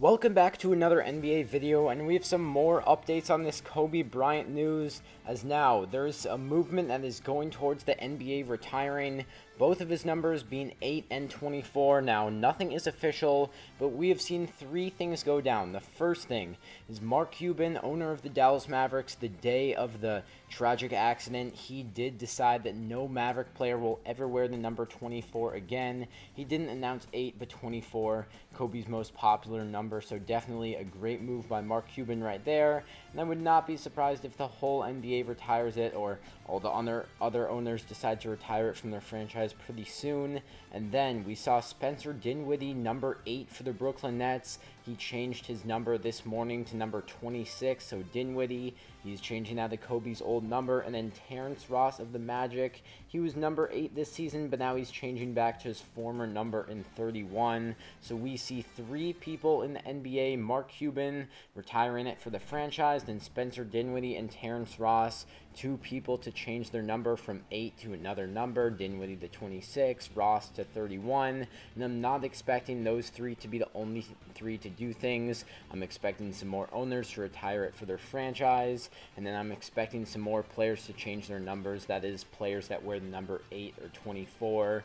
Welcome back to another NBA video, and we have some more updates on this Kobe Bryant news, as now there's a movement that is going towards the NBA retiring both of his numbers being 8 and 24. Now, nothing is official, but we have seen three things go down. The first thing is Mark Cuban, owner of the Dallas Mavericks, the day of the tragic accident, he did decide that no Maverick player will ever wear the number 24 again. He didn't announce 8, but 24, Kobe's most popular number, so definitely a great move by Mark Cuban right there. And I would not be surprised if the whole NBA retires it or all the other, other owners decide to retire it from their franchise pretty soon. And then we saw Spencer Dinwiddie, number 8 for the Brooklyn Nets. He changed his number this morning to number 26. So Dinwiddie, he's changing out of Kobe's old number. And then Terrence Ross of the Magic, he was number 8 this season, but now he's changing back to his former number in 31. So we see three people in the NBA Mark Cuban retiring it for the franchise, then Spencer Dinwiddie and Terrence Ross, two people to change their number from 8 to another number. Dinwiddie to 26, Ross to 31. And I'm not expecting those three to be the only three to do things. I'm expecting some more owners to retire it for their franchise. And then I'm expecting some more players to change their numbers. That is, players that wear the number 8 or 24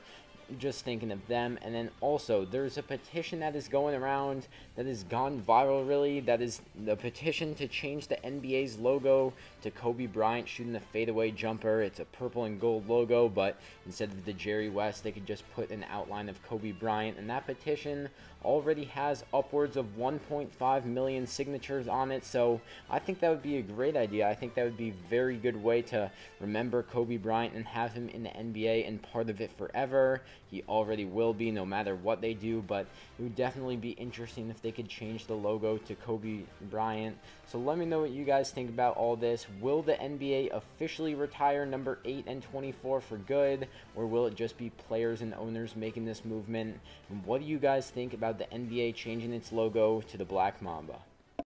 just thinking of them. And then also, there's a petition that is going around that has gone viral, really. That is the petition to change the NBA's logo to Kobe Bryant shooting the fadeaway jumper. It's a purple and gold logo, but instead of the Jerry West, they could just put an outline of Kobe Bryant. And that petition already has upwards of 1.5 million signatures on it. So I think that would be a great idea. I think that would be a very good way to remember Kobe Bryant and have him in the NBA and part of it forever. He already will be no matter what they do, but it would definitely be interesting if they could change the logo to Kobe Bryant. So let me know what you guys think about all this. Will the NBA officially retire number 8 and 24 for good, or will it just be players and owners making this movement? And what do you guys think about the NBA changing its logo to the Black Mamba?